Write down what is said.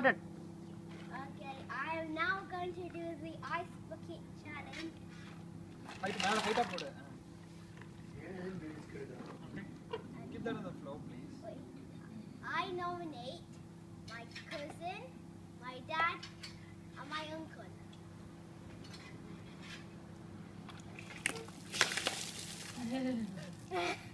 started. Okay, I am now going to do the ice bucket challenge. Height மேல that on the floor, please. Wait. I nominate my cousin, my dad, and my uncle.